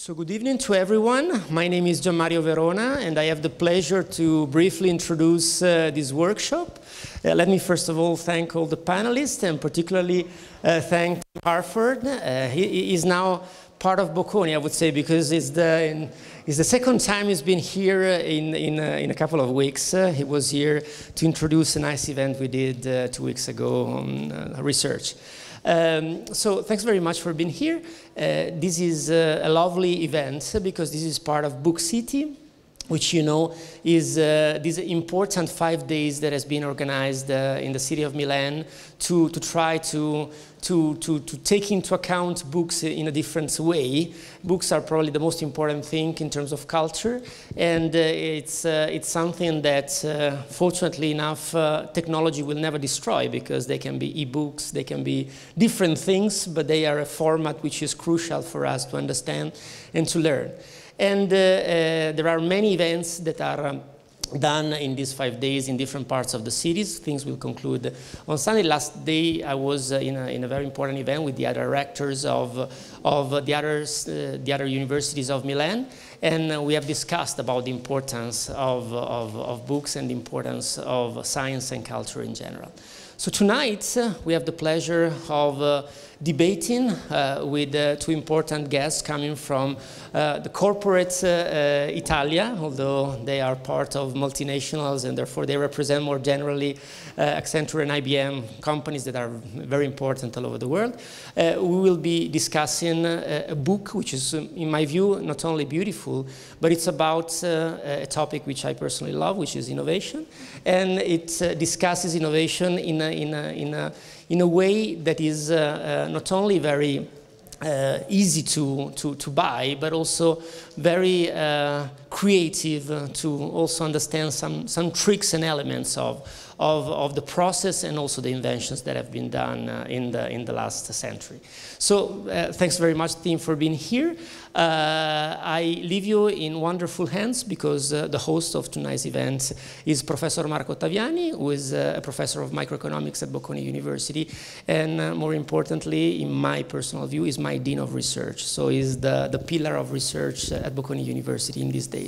So good evening to everyone. My name is Gianmario Verona, and I have the pleasure to briefly introduce uh, this workshop. Uh, let me first of all thank all the panelists, and particularly uh, thank Harford. Uh, he, is now part of Bocconi, I would say, because it's the, in, it's the second time he's been here in, in, uh, in a couple of weeks. Uh, he was here to introduce a nice event we did two weeks ago on research. Um, so thanks very much for being here. Uh, this is uh, a lovely event because this is part of Bookcity, which you know is uh, this important five days that has been organized uh, in the city of Milan to, to try to, to, to, to take into account books in a different way. Books are probably the most important thing in terms of culture, and uh, it's, uh, it's something that, uh, fortunately enough, uh, technology will never destroy because they can be e-books, they can be different things, but they are a format which is crucial for us to understand and to learn. And uh, uh, there are many events that are um, done in these five days in different parts of the cities. Things will conclude on Sunday. Last day, I was uh, in, a, in, a, very important event with the other rectors of, of the, others, uh, the other universities of Milan. And uh, we have discussed about the importance of, of, of, books and the importance of science and culture in general. So tonight, uh, we have the pleasure of uh, debating uh, with uh, two important guests coming from the corporate Italia, although they are part of multinationals and therefore they represent more generally uh, Accenture and IBM companies that are very important all over the world. we will be discussing a book which is, um, in my view, not only beautiful, but it's about a topic which I personally love, which is innovation. And it discusses innovation in a, in a, in a in a way that is uh, uh, not only very uh, easy to, to, to buy, but also very uh, creative uh, to also understand some, some tricks and elements of, of, of the process and also the inventions that have been done uh, in, the, in the last century. So uh, thanks very much, team, for being here. I leave you in wonderful hands because the host of tonight's event is Professor Marco Ottaviani, who is a professor of microeconomics at Bocconi University, and more importantly, in my personal view, is my dean of research. So he's the, the pillar of research at Bocconi University in these days.